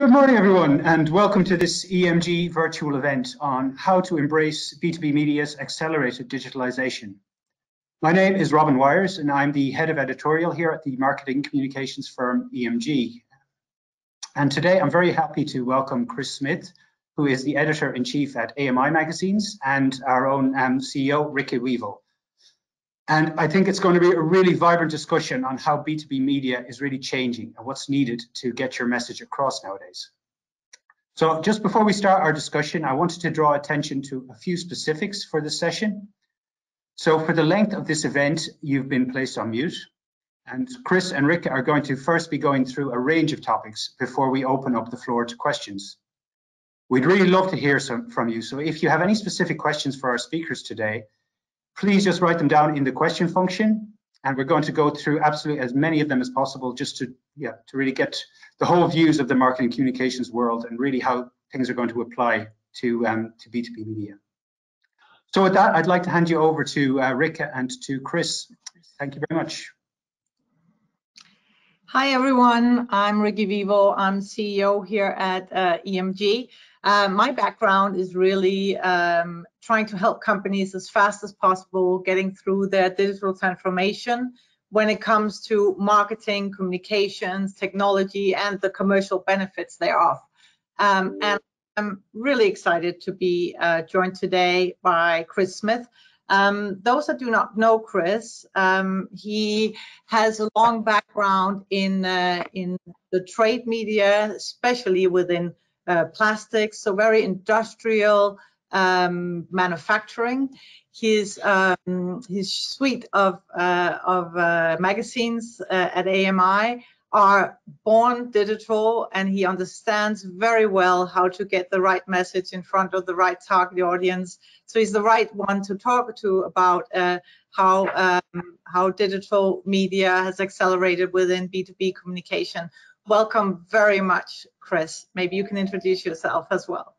Good morning, everyone, and welcome to this EMG virtual event on how to embrace B2B media's accelerated digitalization. My name is Robin Wires, and I'm the head of editorial here at the marketing communications firm EMG. And today I'm very happy to welcome Chris Smith, who is the editor in chief at AMI Magazines, and our own um, CEO, Rikke Wivel. And I think it's going to be a really vibrant discussion on how B2B media is really changing and what's needed to get your message across nowadays. So just before we start our discussion, I wanted to draw attention to a few specifics for this session. So for the length of this event, you've been placed on mute. And Chris and Rick are going to first be going through a range of topics before we open up the floor to questions. We'd really love to hear some from you. So if you have any specific questions for our speakers today, please just write them down in the question function and we're going to go through absolutely as many of them as possible just to yeah to really get the whole views of the marketing communications world and really how things are going to apply to um, to B2B media. So with that, I'd like to hand you over to uh, Rikke and to Chris. Thank you very much. Hi everyone, I'm Rikke Wivel. I'm CEO here at uh, EMG. Uh, my background is really um, trying to help companies as fast as possible getting through their digital transformation when it comes to marketing, communications, technology, and the commercial benefits thereof. Um, and I'm really excited to be uh, joined today by Chris Smith. Um, those that do not know Chris, um, he has a long background in uh, in the trade media, especially within uh, plastics, so very industrial um, manufacturing. His um, his suite of uh, of uh, magazines uh, at AMI are born digital, and he understands very well how to get the right message in front of the right target audience. So he's the right one to talk to about uh, how um, how digital media has accelerated within B2B communication welcome very much, Chris. Maybe you can introduce yourself as well.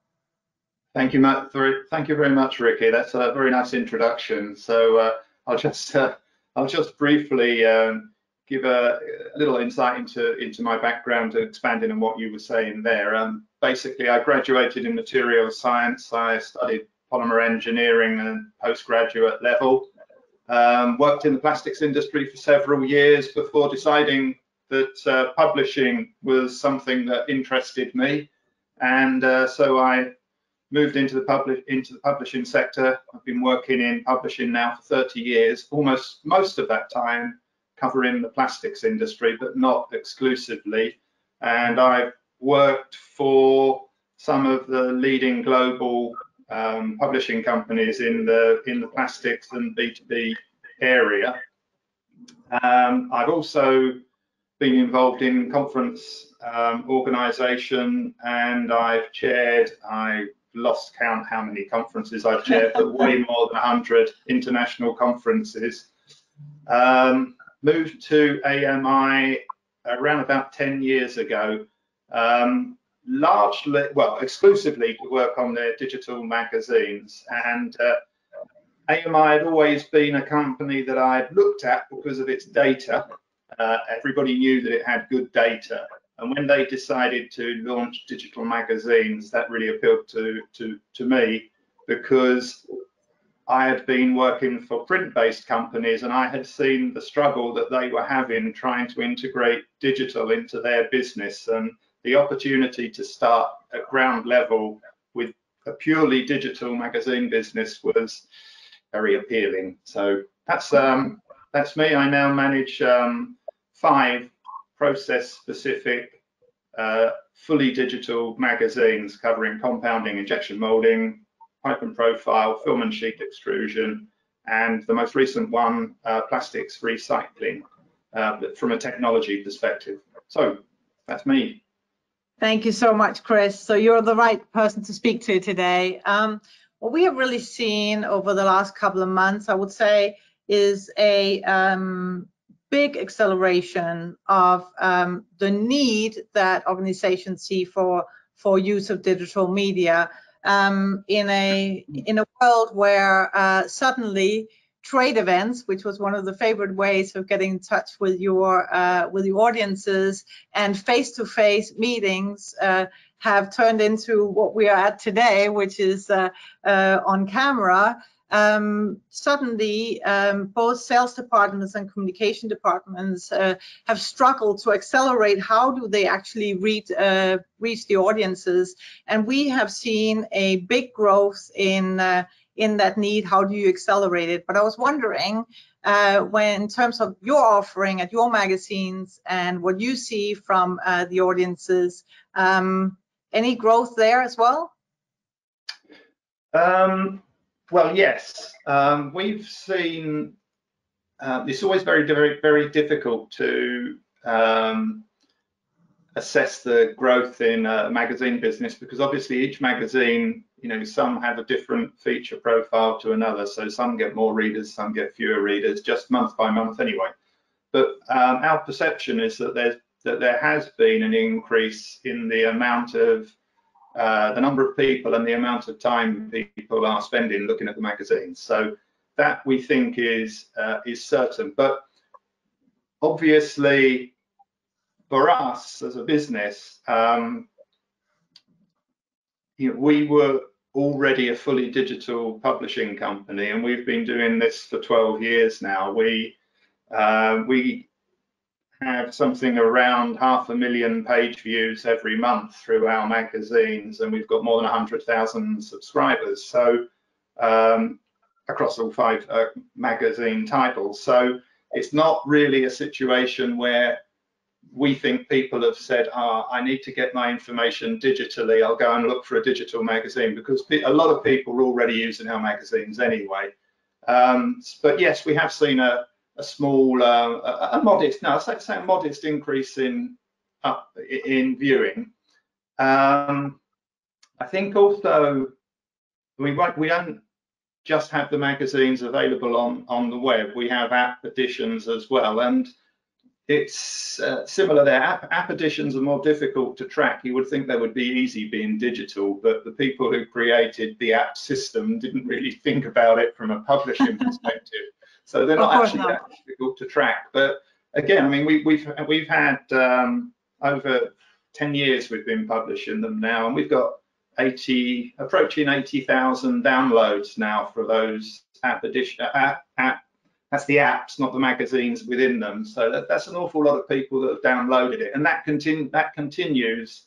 Thank you, Matt. Thank you very much, Rikke. That's a very nice introduction. So uh, I'll just uh, I'll just briefly um, give a, a, little insight into into my background, and expanding on what you were saying there. Um, basically, I graduated in materials science. I studied polymer engineering and postgraduate level. Um, worked in the plastics industry for several years before deciding that uh, publishing was something that interested me, and uh, so I moved into the public into the publishing sector. I've been working in publishing now for 30 years, almost most of that time covering the plastics industry, but not exclusively. And I've worked for some of the leading global um, publishing companies in the in the plastics and B2B area. Um, I've also been involved in conference um, organisation and I've chaired, I lost count how many conferences I've chaired, but way more than 100 international conferences. Um, moved to AMI around about 10 years ago, um, largely, well, exclusively to work on their digital magazines. And uh, AMI had always been a company that I'd looked at because of its data uh, everybody knew that it had good data. And when they decided to launch digital magazines, that really appealed to, to, to me because I had been working for print-based companies and I had seen the struggle that they were having trying to integrate digital into their business and the opportunity to start at ground level with a purely digital magazine business was very appealing. So that's um, that's me. I now manage um, five process-specific, uh, fully digital magazines covering compounding, injection molding, pipe and profile, film and sheet extrusion, and the most recent one, uh, plastics recycling, uh, from a technology perspective. So that's me. Thank you so much, Chris. So you're the right person to speak to today. Um, what we have really seen over the last couple of months, I would say, is a um, big acceleration of um, the need that organizations see for for use of digital media um, in a in a world where uh, suddenly trade events, which was one of the favorite ways of getting in touch with your uh, with your audiences, and face-to-face meetings uh, have turned into what we are at today, which is uh, uh on camera. Um, suddenly, um, both sales departments and communication departments uh, have struggled to accelerate how do they actually reach uh, reach the audiences, and we have seen a big growth in in that need? How do you accelerate it? But I was wondering, uh, when in terms of your offering at your magazines and what you see from uh, the audiences, um, any growth there as well? Um, well, yes. Um, we've seen. Uh, it's always very, very, very difficult to um, assess the growth in a magazine business because obviously each magazine you know, some have a different feature profile to another. So some get more readers, some get fewer readers, just month by month anyway. But um, our perception is that there's that there has been an increase in the amount of uh, the number of people and the amount of time people are spending looking at the magazines. So that we think is uh, is certain. But obviously, for us as a business, um, you know, we were already a fully digital publishing company, and we've been doing this for 12 years now. We uh, we have something around half a million page views every month through our magazines, and we've got more than 100,000 subscribers. So um, across all five uh, magazine titles. So it's not really a situation where we think people have said, ah, I need to get my information digitally. I'll go and look for a digital magazine because a lot of people are already using our magazines anyway. Um, but yes, we have seen a, a small, uh, a, a, modest, no, let's say a modest increase in uh, in viewing. Um, I think also we we don't just have the magazines available on on the web. We have app editions as well, and it's uh, similar there. App, app, editions are more difficult to track. You would think they would be easy being digital, but the people who created the app system didn't really think about it from a publishing perspective. So they're not actually not. that difficult to track. But again, I mean, we, we've, we've had um, over 10 years we've been publishing them now, and we've got 80 approaching 80,000 downloads now for those app edition app, app that's the apps, not the magazines within them. So that, that's an awful lot of people that have downloaded it, and that continue that continues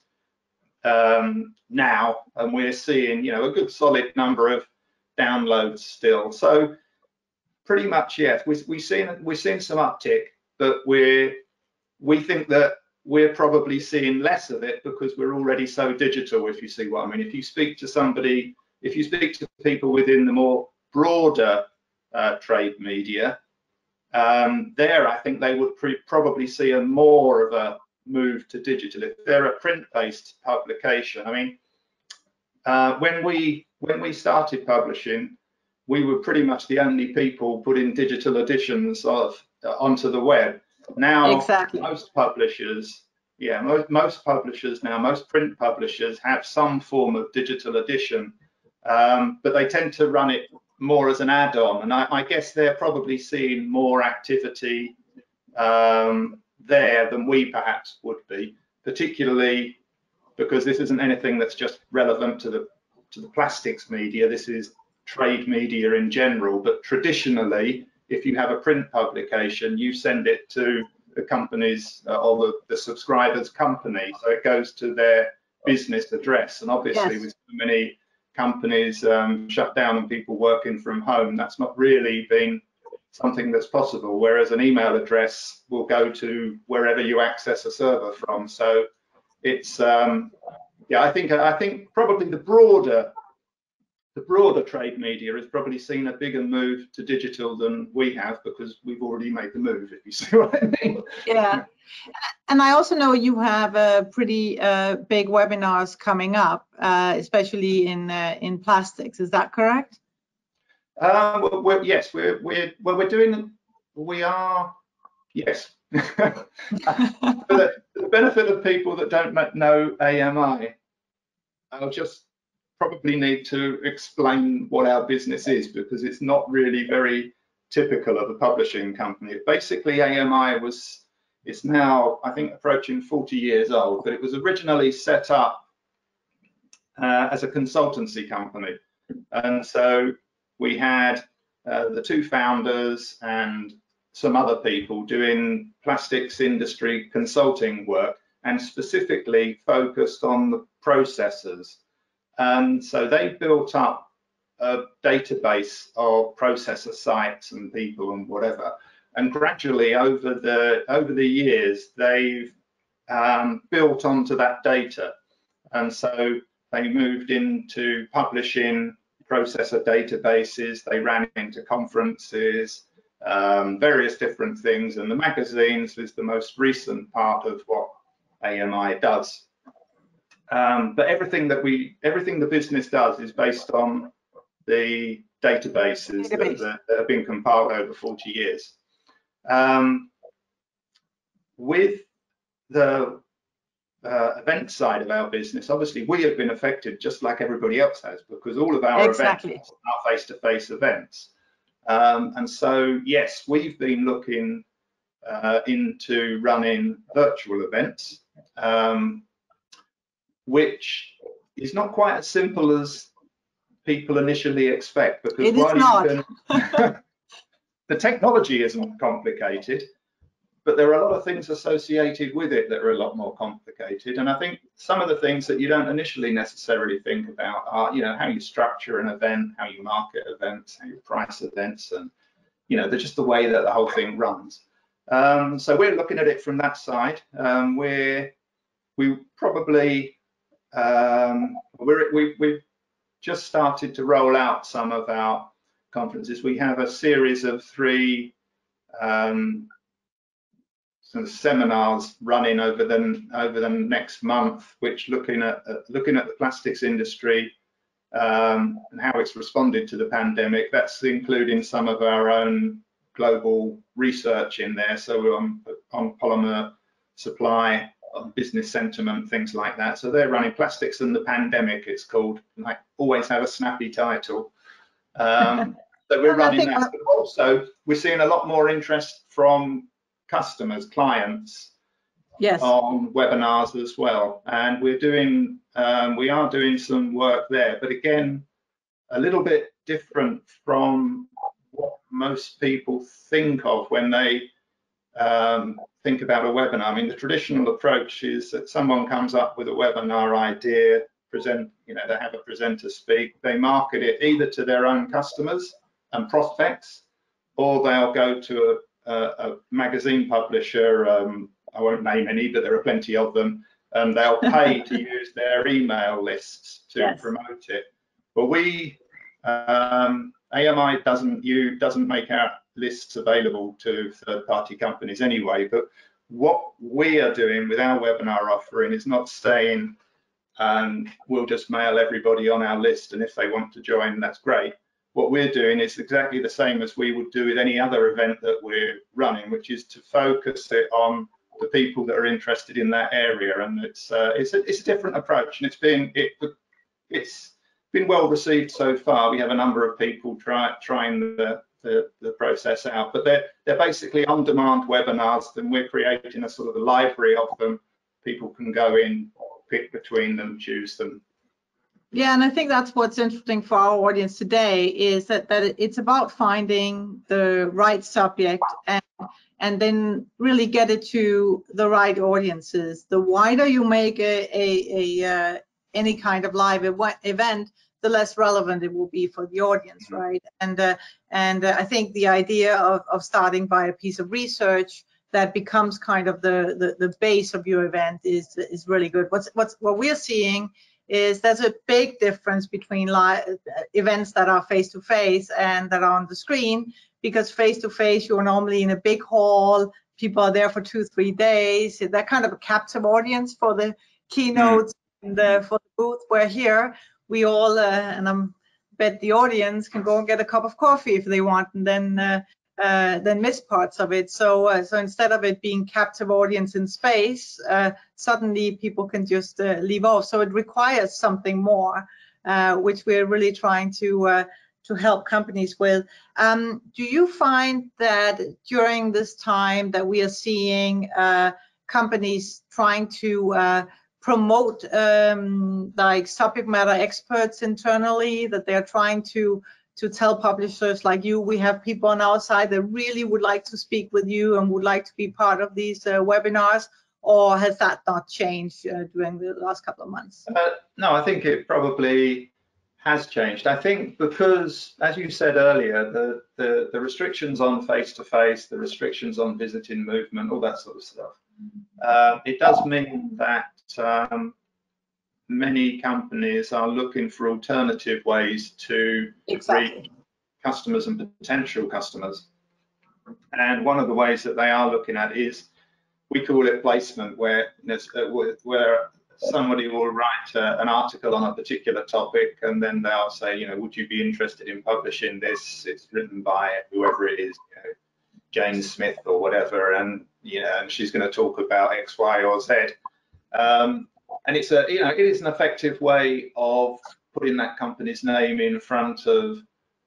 um, now, and we're seeing you know a good solid number of downloads still. So pretty much yes, We, we seen we're seeing some uptick, but we're we think that we're probably seeing less of it because we're already so digital. If you see what I mean, if you speak to somebody, if you speak to people within the more broader uh, trade media. Um, there, I think they would probably see a more of a move to digital. If they're a print-based publication, I mean, uh, when we when we started publishing, we were pretty much the only people putting digital editions of uh, onto the web. Now, exactly. most publishers, yeah, most, most publishers now, most print publishers have some form of digital edition, um, but they tend to run it more as an add-on. And I, I, guess they're probably seeing more activity um, there than we perhaps would be, particularly because this isn't anything that's just relevant to the to the plastics media. This is trade media in general. But traditionally, if you have a print publication, you send it to the company's uh, or the, the subscriber's company, so it goes to their business address. And obviously, yes. with so many companies um, shut down and people working from home, that's not really been something that's possible. Whereas an email address will go to wherever you access a server from. So it's um, yeah, I think I think probably the broader the broader trade media has probably seen a bigger move to digital than we have because we've already made the move, if you see what I mean. Yeah. And I also know you have uh, pretty uh, big webinars coming up, uh, especially in uh, in plastics. Is that correct? Uh, we're, we're, yes, we're we're well, we're doing. We are yes. For the, the benefit of people that don't know AMI, I'll just probably need to explain what our business is because it's not really very typical of a publishing company. Basically, AMI was it's now I think approaching 40 years old, but it was originally set up uh, as a consultancy company, and so we had uh, the two founders and some other people doing plastics industry consulting work and specifically focused on the processors. And so they built up a database of processor sites and people and whatever. And gradually over the over the years, they've um, built onto that data. And so they moved into publishing processor databases, they ran into conferences, um, various different things, and the magazines is the most recent part of what AMI does. Um, but everything that we, everything the business does is based on the databases Database. that, that, have been compiled over 40 years. Um, with the uh, event side of our business, obviously we have been affected just like everybody else has because all of our exactly. events are face-to-face -face events. Um, and so, yes, we've been looking uh, into running virtual events, um, which is not quite as simple as people initially expect because it while you can, the technology isn't complicated, but there are a lot of things associated with it that are a lot more complicated. And I think some of the things that you don't initially necessarily think about are, you know, how you structure an event, how you market events, how you price events, and you know, they're just the way that the whole thing runs. Um, so we're looking at it from that side. Um, we're we probably um, we we've just started to roll out some of our conferences. We have a series of three um, sort of seminars running over the over the next month, which looking at uh, looking at the plastics industry um, and how it's responded to the pandemic. That's including some of our own global research in there. So we're on, on polymer supply, on business sentiment, things like that. So they're running plastics and the pandemic. It's called. Like always have a snappy title. Um, so we're running that. But also, we're seeing a lot more interest from customers, clients, yes. on webinars as well. And we're doing, um, we are doing some work there, but again, a little bit different from what most people think of when they um, think about a webinar. I mean, the traditional approach is that someone comes up with a webinar idea, present, you know, they have a presenter speak, they market it either to their own customers and prospects, or they'll go to a, a, a magazine publisher, um, I won't name any, but there are plenty of them, and they'll pay to use their email lists to yes. promote it. But we, um, AMI doesn't you doesn't make our lists available to third-party companies anyway. But what we are doing with our webinar offering is not saying um, we'll just mail everybody on our list, and if they want to join, that's great. What we're doing is exactly the same as we would do with any other event that we're running, which is to focus it on the people that are interested in that area. And it's uh, it's a it's a different approach, and it's been it it's been well received so far. We have a number of people try, trying the, the, the process out, but they're they're basically on-demand webinars, and we're creating a sort of a library of them. People can go in, pick between them, choose them. Yeah, and I think that's what's interesting for our audience today is that, that it's about finding the right subject and and then really get it to the right audiences. The wider you make a, a, a uh, any kind of live event, the less relevant it will be for the audience, mm-hmm. right? And uh, and uh, I think the idea of, of starting by a piece of research that becomes kind of the, the, the base of your event is is really good. What's what's what we're seeing is there's a big difference between live events that are face to face and that are on the screen because face to face you're normally in a big hall people are there for two three days that kind of a captive audience for the keynotes mm. and the, for the booth where here we all uh, and i'm bet the audience can go and get a cup of coffee if they want and then uh, uh, then miss parts of it. So, uh, so instead of it being captive audience in space, uh, suddenly people can just uh, leave off. So it requires something more, which we're really trying to to help companies with. Um, do you find that during this time that we are seeing companies trying to promote um, like subject matter experts internally, that they're trying to to tell publishers like you, we have people on our side that really would like to speak with you and would like to be part of these uh, webinars? Or has that not changed uh, during the last couple of months? Uh, no, I think it probably has changed. I think because, as you said earlier, the, the, the restrictions on face-to-face, -face, the restrictions on visiting movement, all that sort of stuff, uh, it does mean that um, many companies are looking for alternative ways to exactly. reach customers and potential customers. And one of the ways that they are looking at is we call it placement, where uh, where somebody will write uh, an article on a particular topic and then they'll say, you know, would you be interested in publishing this? It's written by whoever it is, you know, Jane Smith or whatever, and you know, and she's going to talk about X, Y, or Z. Um, and it's a, you know, it is an effective way of putting that company's name in front of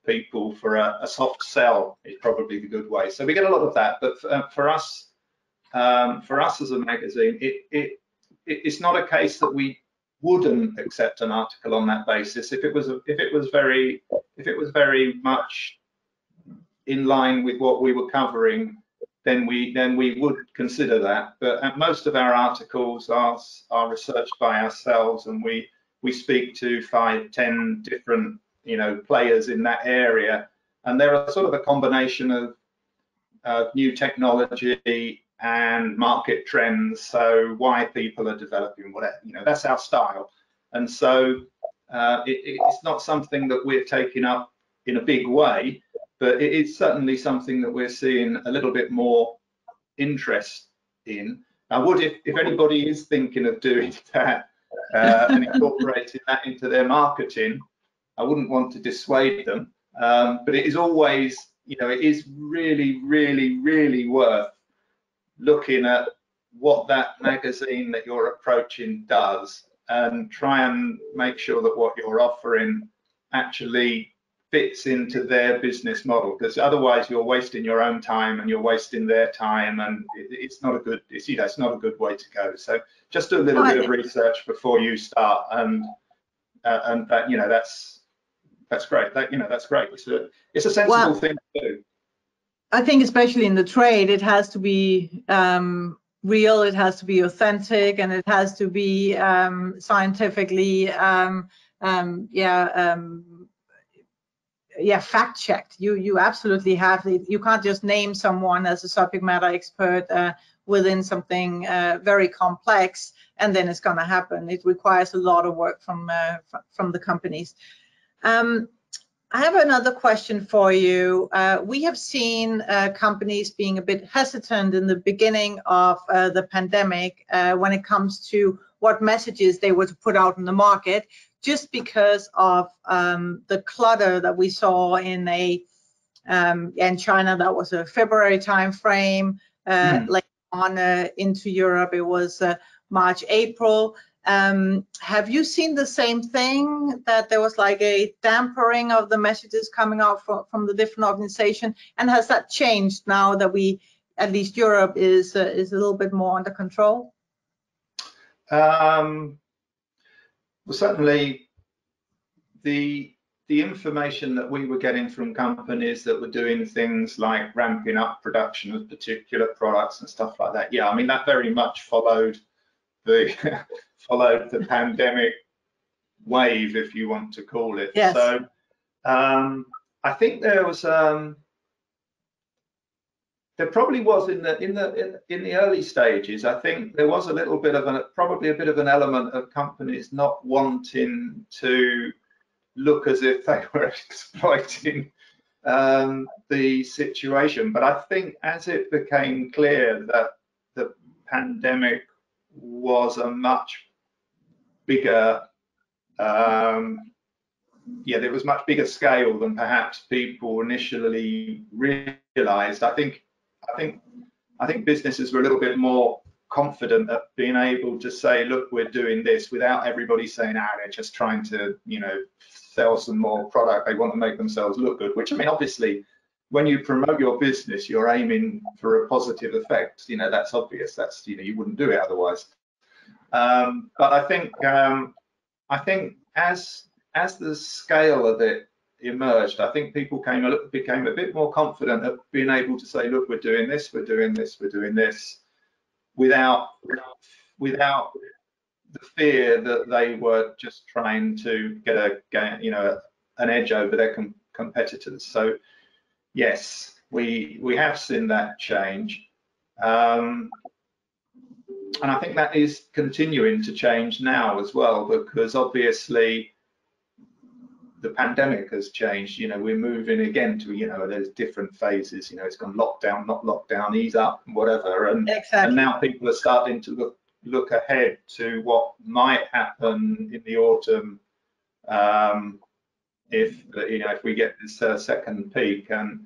people for a, a soft sell is probably the good way. So we get a lot of that, but for, uh, for us, um, for us as a magazine, it, it it's not a case that we wouldn't accept an article on that basis if it was if it was very if it was very much in line with what we were covering then we then we would consider that but most of our articles are are researched by ourselves and we we speak to five ten different you know players in that area and there are sort of a combination of of new technology and market trends. So why people are developing whatever, you know, that's our style. And so uh, it, it's not something that we're taking up in a big way, but it is certainly something that we're seeing a little bit more interest in. I would, if, if anybody is thinking of doing that uh, and incorporating that into their marketing, I wouldn't want to dissuade them. Um, but it is always, you know, it is really, really, really worth looking at what that magazine that you're approaching does and try and make sure that what you're offering actually fits into their business model because otherwise you're wasting your own time and you're wasting their time and it's not a good it's you know it's not a good way to go. So just do a little bit of research before you start and uh, and that you know that's that's great. That you know that's great. It's a it's a sensible well, thing to do. I think especially in the trade, it has to be um, real, it has to be authentic, and it has to be um, scientifically, um, um yeah, um, yeah, fact checked. You you absolutely have. You can't just name someone as a subject matter expert uh, within something uh, very complex, and then it's going to happen. It requires a lot of work from uh, from the companies. Um, I have another question for you. Uh, we have seen uh, companies being a bit hesitant in the beginning of uh, the pandemic when it comes to what messages they were to put out in the market, just because of um, the clutter that we saw in a um, in China. That was a February timeframe. Mm. Later on uh, into Europe, it was March, April. Um, have you seen the same thing that there was like a dampering of the messages coming out from, from the different organization? And has that changed now that we, at least Europe, is uh, is a little bit more under control? Um, well, certainly the the information that we were getting from companies that were doing things like ramping up production of particular products and stuff like that. Yeah, I mean that very much followed the followed the pandemic wave, if you want to call it. Yes. So um, I think there was um, there probably was in the in the in, in, the early stages. I think there was a little bit of a probably a bit of an element of companies not wanting to look as if they were exploiting um, the situation. But I think as it became clear that the pandemic was a much bigger, um, yeah, there was much bigger scale than perhaps people initially realized. I think, I think, I think businesses were a little bit more confident at being able to say, look, we're doing this without everybody saying, ah, they're just trying to, you know, sell some more product. They want to make themselves look good, which I mean, obviously, when you promote your business, you're aiming for a positive effect. You know, that's obvious. That's, you know, you wouldn't do it otherwise. Um, but I think, um, I think as, as the scale of it emerged, I think people came a, became a bit more confident of being able to say, look, we're doing this, we're doing this, we're doing this, without, without the fear that they were just trying to get a, you know, an edge over their com competitors. So yes, we we have seen that change. Um, and I think that is continuing to change now as well, because obviously the pandemic has changed. You know, we're moving again to, you know, there's different phases. You know, it's gone lockdown, not lockdown, ease up, whatever. And, exactly. and now people are starting to look look ahead to what might happen in the autumn um, if you know if we get this uh, second peak and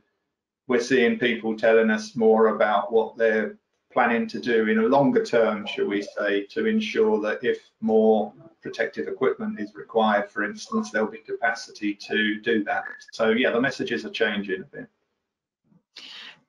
we're seeing people telling us more about what they're planning to do in a longer term shall we say to ensure that if more protective equipment is required for instance there'll be capacity to do that. So yeah the messages are changing a bit.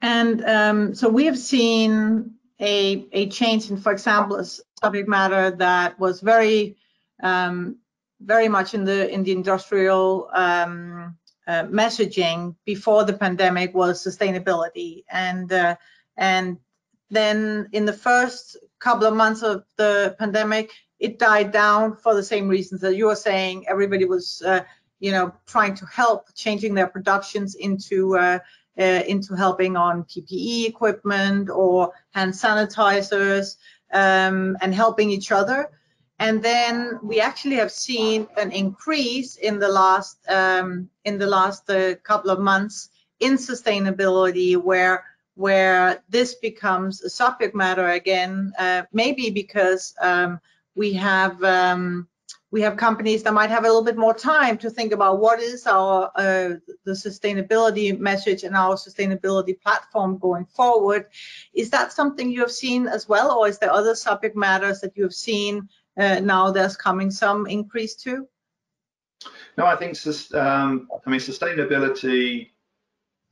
And um, so we have seen a, a change in for example a subject matter that was very um, very much in the in the industrial um, uh, messaging before the pandemic was sustainability, and uh, and then in the first couple of months of the pandemic, it died down for the same reasons that you were saying. Everybody was, uh, you know, trying to help changing their productions into uh, uh, into helping on PPE equipment or hand sanitizers um, and helping each other. And then we actually have seen an increase in the last um, in the last uh, couple of months in sustainability, where where this becomes a subject matter again. Uh, maybe because um, we have um, we have companies that might have a little bit more time to think about what is our uh, the sustainability message and our sustainability platform going forward. Is that something you have seen as well, or is there other subject matters that you have seen uh, now there's coming some increase too? No, I think um, I mean sustainability.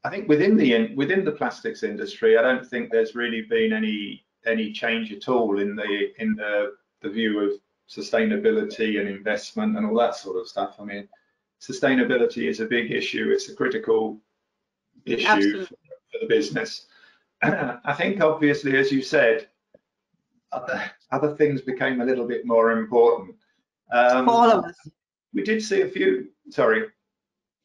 I think within the within the plastics industry, I don't think there's really been any any change at all in the in the the view of sustainability and investment and all that sort of stuff. I mean, sustainability is a big issue. It's a critical issue for, for the business. I think obviously, as you said, other, other things became a little bit more important. Um, for all of us. We did see a few, sorry.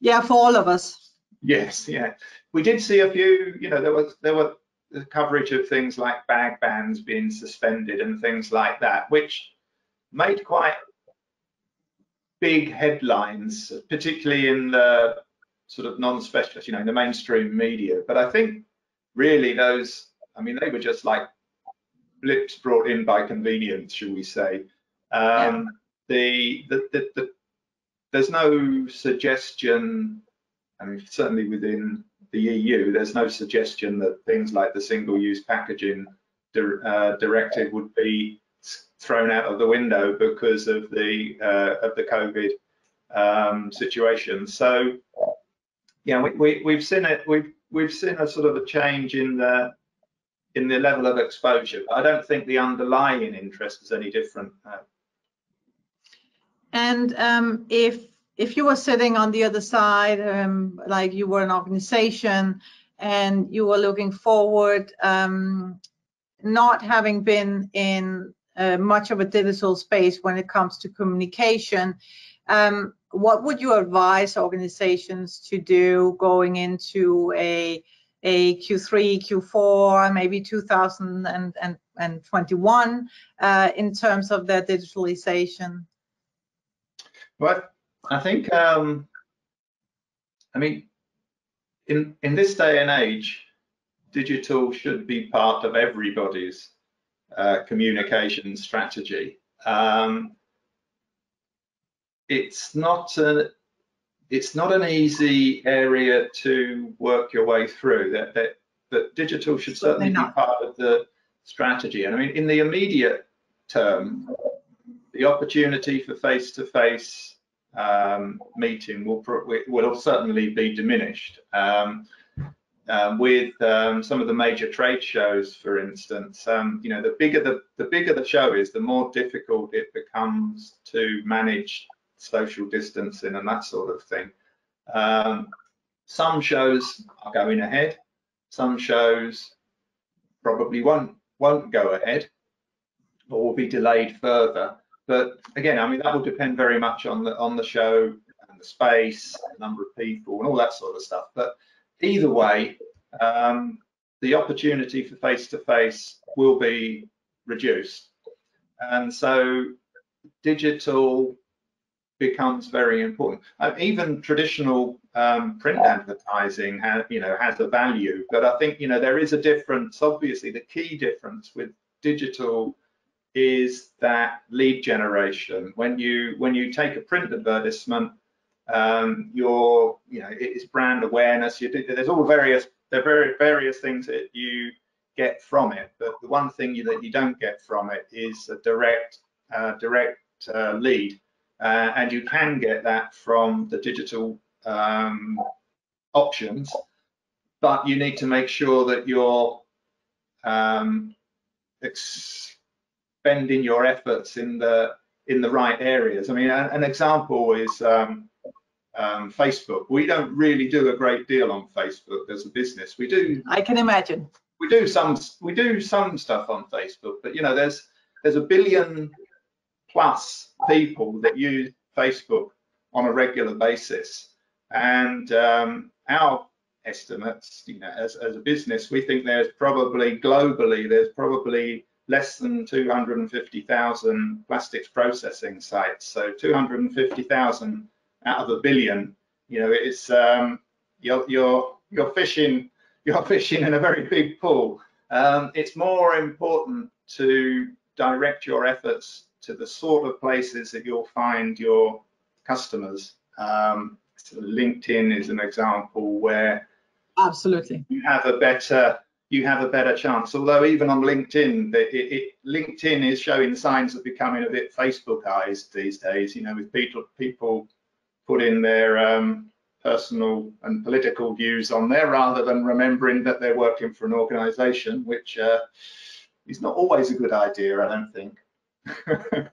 Yeah, for all of us. Yes, yeah. We did see a few, you know, there was there were the coverage of things like bag bans being suspended and things like that, which made quite big headlines, particularly in the sort of non-specialist, you know, in the mainstream media. But I think really those, I mean, they were just like blips brought in by convenience, should we say. Um, yeah. the, the, the, the, there's no suggestion, I mean, certainly within the EU, there's no suggestion that things like the single-use packaging uh, directive would be thrown out of the window because of the uh, of the COVID um, situation. So, yeah, we, we, we've seen it. We've we've seen a sort of a change in the in the level of exposure. But I don't think the underlying interest is any different. Uh, and um, if if you were sitting on the other side, um, like you were an organization and you were looking forward, um, not having been in uh, much of a digital space when it comes to communication, um, what would you advise organizations to do going into a a Q3, Q4, maybe 2021 uh, in terms of their digitalization? Well, I think, um, I mean, in, in this day and age, digital should be part of everybody's uh, communication strategy. Um, it's not a, it's not an easy area to work your way through. That that, that digital should certainly be part of the strategy. And I mean, in the immediate term, the opportunity for face-to-face um, meeting will will certainly be diminished. Um, um, with um, some of the major trade shows, for instance, um, you know, the bigger the the bigger the show is, the more difficult it becomes to manage social distancing and that sort of thing. Some shows are going ahead, some shows probably won't won't go ahead or will be delayed further. But again, I mean, that will depend very much on the on the show and the space, the number of people, and all that sort of stuff. But either way, um, the opportunity for face-to-face will be reduced. And so digital becomes very important. Uh, even traditional um, print advertising has, you know, has a value, but I think, you know, there is a difference. Obviously, the key difference with digital is that lead generation. When you when you take a print advertisement, um, your you know it's brand awareness. Do, there's all various there are very various things that you get from it, but the one thing you, that you don't get from it is a direct uh, direct uh, lead, uh, and you can get that from the digital um, options, but you need to make sure that you're um, expending your efforts in the in the right areas. I mean, an example is um, um, Facebook. We don't really do a great deal on Facebook as a business. We do. I can imagine. We do some. We do some stuff on Facebook, but you know, there's there's a billion plus people that use Facebook on a regular basis, and um, our estimates, you know, as, as a business, we think there's probably globally there's probably less than 250,000 plastics processing sites. So 250,000 out of a billion. You know, it's um, you're you're you're fishing you're fishing in a very big pool. Um, it's more important to direct your efforts to the sort of places that you'll find your customers. Um, so LinkedIn is an example where absolutely you have a better you have a better chance. Although even on LinkedIn, it, it, LinkedIn is showing signs of becoming a bit Facebookized these days. You know, with people people put in their um, personal and political views on there rather than remembering that they're working for an organization, which uh, is not always a good idea, I don't think.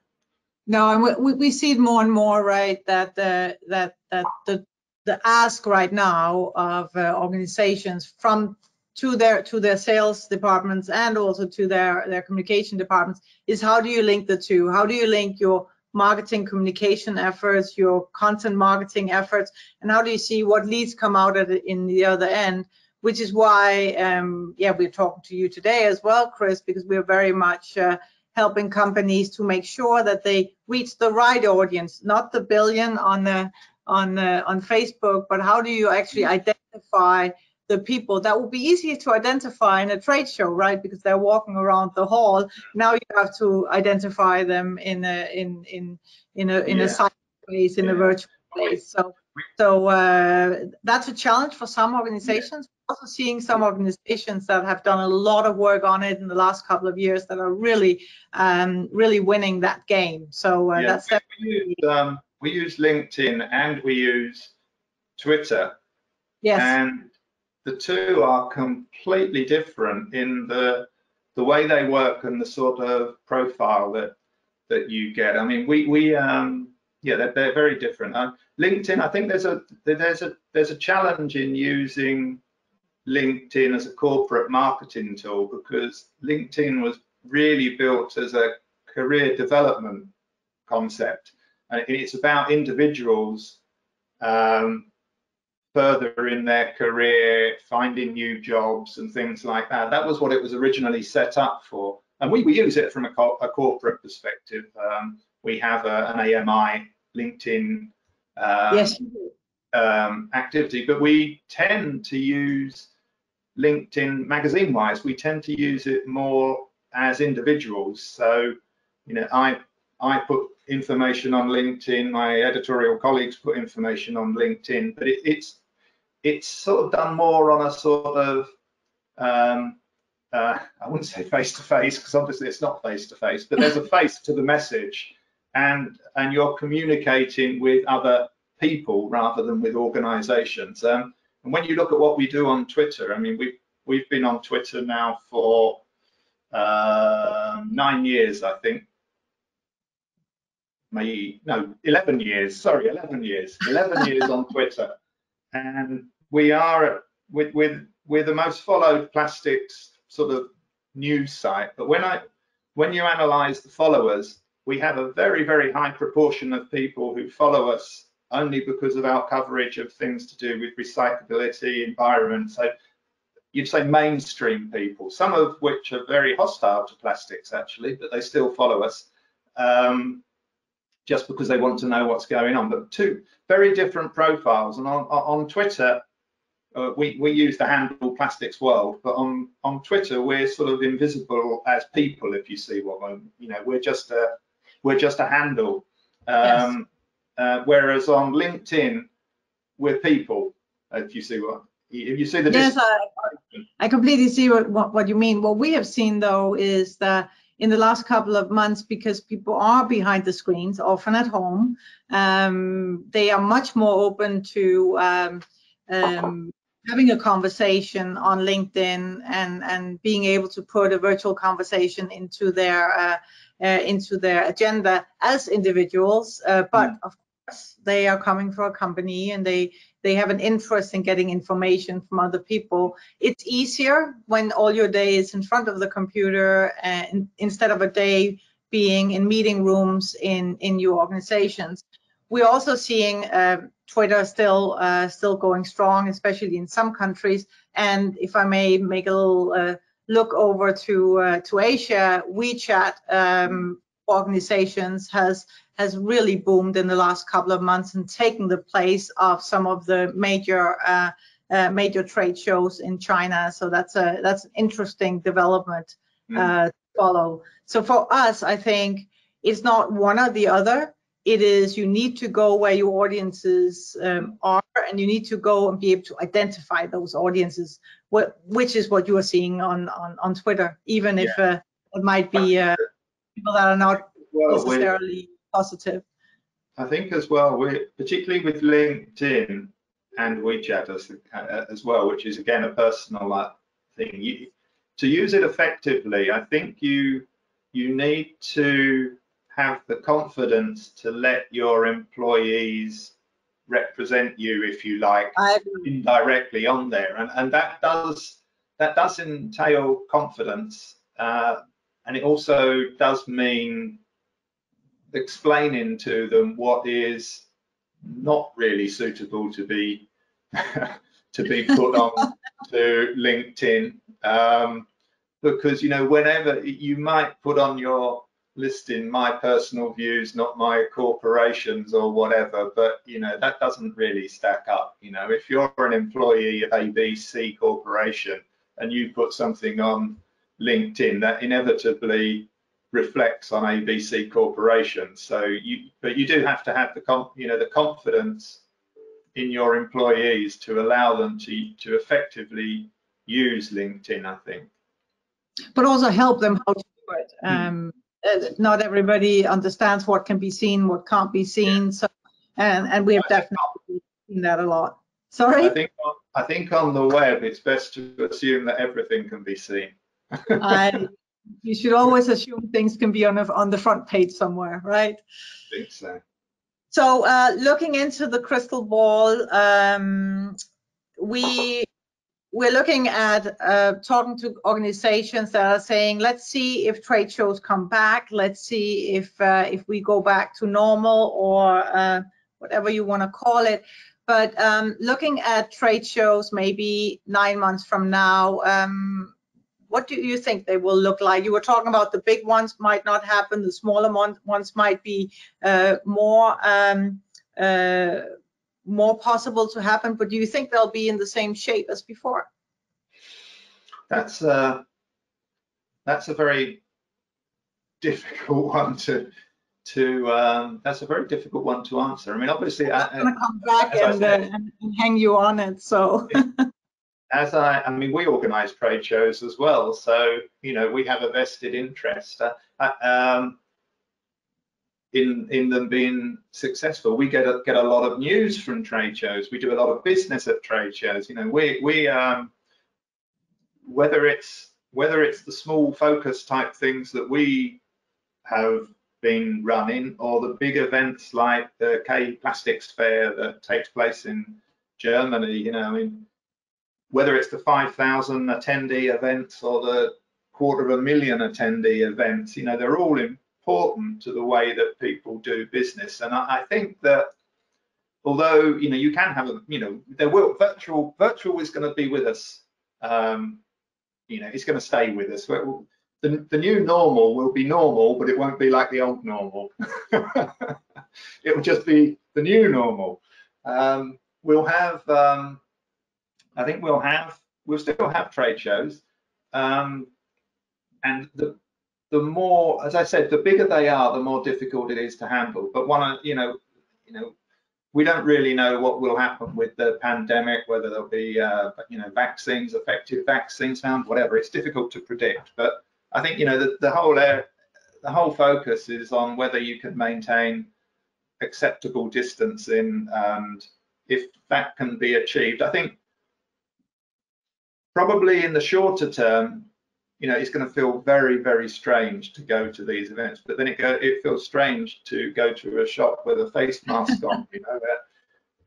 no, and we, we see it more and more, right, that the, that, that the, the ask right now of uh, organizations from to their to their sales departments and also to their their communication departments is how do you link the two how do you link your marketing communication efforts, your content marketing efforts, and how do you see what leads come out at in the other end? Which is why, um, yeah, we're talking to you today as well, Chris, because we're very much uh, helping companies to make sure that they reach the right audience, not the billion on the on the, on Facebook, but how do you actually identify the people that would be easier to identify in a trade show, right? Because they're walking around the hall. Now you have to identify them in a in in in a in yeah. a site place in yeah. a virtual place. So so uh, that's a challenge for some organizations. Yeah. Also seeing some organizations that have done a lot of work on it in the last couple of years that are really um, really winning that game. So uh, that's we, use, um, we use LinkedIn and we use Twitter. Yes. And the two are completely different in the the way they work and the sort of profile that that you get. I mean, we we um yeah, they're, they're very different. Uh, LinkedIn, I think there's a there's a there's a challenge in using LinkedIn as a corporate marketing tool because LinkedIn was really built as a career development concept, and it's about individuals um, further in their career, finding new jobs and things like that. That was what it was originally set up for. And we, we use it from a, co a corporate perspective. Um, we have a, an AMI LinkedIn um, yes. um, activity, but we tend to use LinkedIn magazine-wise. We tend to use it more as individuals. So, you know, I I put information on LinkedIn. My editorial colleagues put information on LinkedIn, but it, it's it's sort of done more on a sort of um, uh, I wouldn't say face to face because obviously it's not face to face, but there's a face to the message, and and you're communicating with other people rather than with organizations. Um, and when you look at what we do on Twitter, I mean, we've we've been on Twitter now for uh, nine years, I think. Maybe no, 11 years. Sorry, 11 years. 11 years on Twitter, and we are with with we're the most followed plastics sort of news site. But when I when you analyze the followers, we have a very, very high proportion of people who follow us only because of our coverage of things to do with recyclability, environment. So you'd say mainstream people, some of which are very hostile to plastics actually, but they still follow us um, just because they want to know what's going on. But two very different profiles. And on, on Twitter, uh, we, we use the handle Plastics World, but on, on Twitter, we're sort of invisible as people, if you see what I'm, you know, we're just a, we're just a handle. Um, yes. uh, whereas on LinkedIn, we're people, if you see what, if you see the Yes, I, I completely see what, what, what you mean. What we have seen though is that in the last couple of months because people are behind the screens, often at home. Um, they are much more open to um, um, having a conversation on LinkedIn and and being able to put a virtual conversation into their uh, uh, into their agenda as individuals, uh, but mm. of course they are coming for a company and they they have an interest in getting information from other people. It's easier when all your day is in front of the computer and instead of a day being in meeting rooms in in your organizations. We're also seeing uh, Twitter still uh, still going strong, especially in some countries. And if I may make a little uh, look over to uh, to Asia, WeChat um, organizations has has really boomed in the last couple of months and taken the place of some of the major uh, uh, major trade shows in China. So that's a that's an interesting development mm. uh, to follow. So for us, I think it's not one or the other it is you need to go where your audiences um, are and you need to go and be able to identify those audiences what, which is what you are seeing on on, on twitter even if uh, it might be uh, people that are not well, necessarily positive. I think as well we particularly with linkedin and wechat as, uh, as well which is again a personal uh, thing you, to use it effectively i think you you need to have the confidence to let your employees represent you, if you like, indirectly on there, and and that does that does entail confidence, uh, and it also does mean explaining to them what is not really suitable to be to be put on to LinkedIn, um, because you know whenever you might put on your listing my personal views, not my corporations or whatever. But you know that doesn't really stack up. You know, if you're an employee of ABC Corporation and you put something on LinkedIn, that inevitably reflects on ABC Corporation. So you, but you do have to have the you know the confidence in your employees to allow them to to effectively use LinkedIn. I think. But also help them how to do it. Hmm. Um, uh, not everybody understands what can be seen, what can't be seen. So, and and we have definitely seen that a lot. Sorry. I think I think on the web it's best to assume that everything can be seen. I, you should always assume things can be on a, on the front page somewhere, right? I think so. So uh, looking into the crystal ball, um, we we're looking at uh, talking to organizations that are saying, let's see if trade shows come back. Let's see if uh, if we go back to normal or uh, whatever you want to call it. But um, looking at trade shows, maybe nine months from now, um, what do you think they will look like? You were talking about the big ones might not happen, the smaller ones might be uh, more um, uh, more possible to happen, but do you think they'll be in the same shape as before? That's a, uh, that's a very difficult one to to um, that's a very difficult one to answer. I mean, obviously, I'm going to come back and, said, uh, and, hang you on it. So. as I, I mean, we organise trade shows as well, so you know we have a vested interest. Uh, um, in in them being successful. We get a, get a lot of news from trade shows. We do a lot of business at trade shows. You know, we we um, whether it's whether it's the small focus type things that we have been running or the big events like the K Plastics Fair that takes place in Germany, you know, I mean, whether it's the 5,000 attendee events or the quarter of a million attendee events, you know, they're all important to the way that people do business. And I, I think that although, you know, you can have a, you know, there will virtual, virtual is going to be with us um, you know, it's going to stay with us. The, the new normal will be normal, but it won't be like the old normal. it will just be the new normal. Um, we'll have, um, I think we'll have, we'll still have trade shows. Um, and the, the more, as I said, the bigger they are, the more difficult it is to handle. But one, you know, you know, we don't really know what will happen with the pandemic, whether there'll be, uh, you know, vaccines, effective vaccines found, whatever. It's difficult to predict, but I think, you know, the, the whole air, the whole focus is on whether you can maintain acceptable distancing, and if that can be achieved, I think probably in the shorter term, you know, it's going to feel very, very strange to go to these events. But then it go, it feels strange to go to a shop with a face mask on, you know,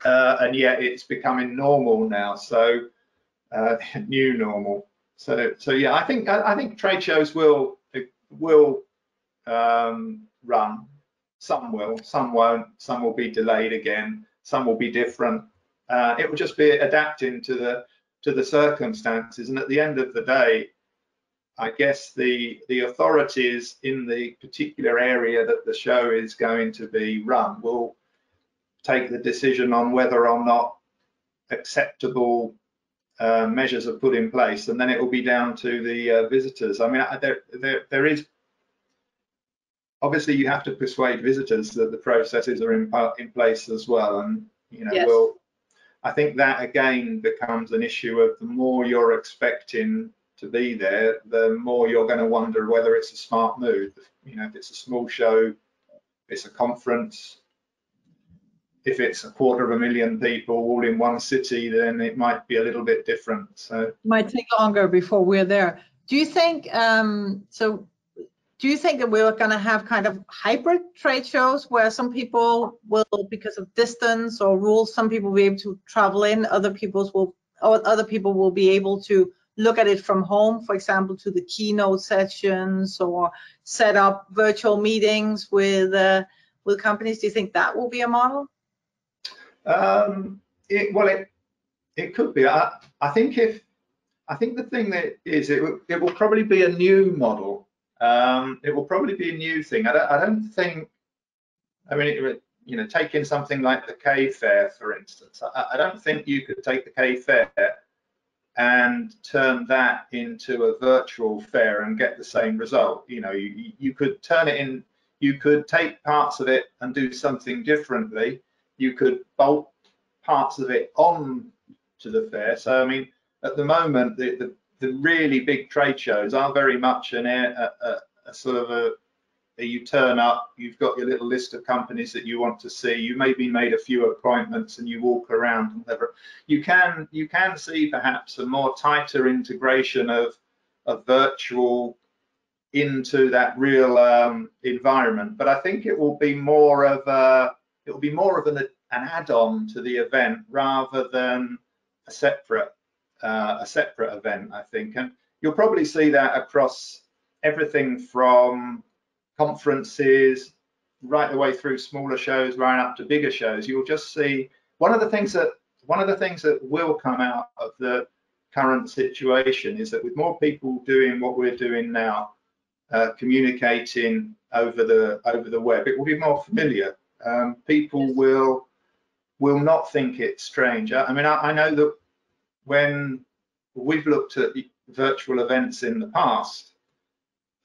uh, and yet it's becoming normal now. So uh, new normal. So, so yeah, I think I, I think trade shows will will um, run. Some will, some won't. Some will be delayed again. Some will be different. Uh, it will just be adapting to the to the circumstances. And at the end of the day, I guess the the authorities in the particular area that the show is going to be run will take the decision on whether or not acceptable uh, measures are put in place, and then it will be down to the uh, visitors. I mean, there, there there is obviously you have to persuade visitors that the processes are in in place as well, and you know, yes. will I think that again becomes an issue of the more you're expecting to be there, the more you're going to wonder whether it's a smart move. You know, if it's a small show, it's a conference. If it's a quarter of a million people all in one city, then it might be a little bit different. So might take longer before we're there. Do you think um, so? Do you think that we're going to have kind of hybrid trade shows where some people will, because of distance or rules, some people will be able to travel in, other people's will, or other people will be able to look at it from home, for example, to the keynote sessions or set up virtual meetings with uh, with companies? Do you think that will be a model? Um, it, well, it it could be. I, I think if I think the thing that is it it will probably be a new model. Um, it will probably be a new thing. I don't, I don't think. I mean, you know, taking something like the K Fair, for instance, I, I don't think you could take the K Fair and turn that into a virtual fair and get the same result. You know, you, you could turn it in, you could take parts of it and do something differently. You could bolt parts of it on to the fair. So, I mean, at the moment, the, the, the really big trade shows are very much an, a, a, a sort of a you turn up, you've got your little list of companies that you want to see. You maybe made a few appointments and you walk around and whatever. You can you can see perhaps a more tighter integration of of virtual into that real um, environment. But I think it will be more of a it will be more of an an add-on to the event rather than a separate uh, a separate event. I think, and you'll probably see that across everything from conferences, right the way through smaller shows, right up to bigger shows, you'll just see one of the things that one of the things that will come out of the current situation is that with more people doing what we're doing now, uh, communicating over the over the web, it will be more familiar. Um, people will will not think it's strange. I, I mean, I, I, know that when we've looked at virtual events in the past,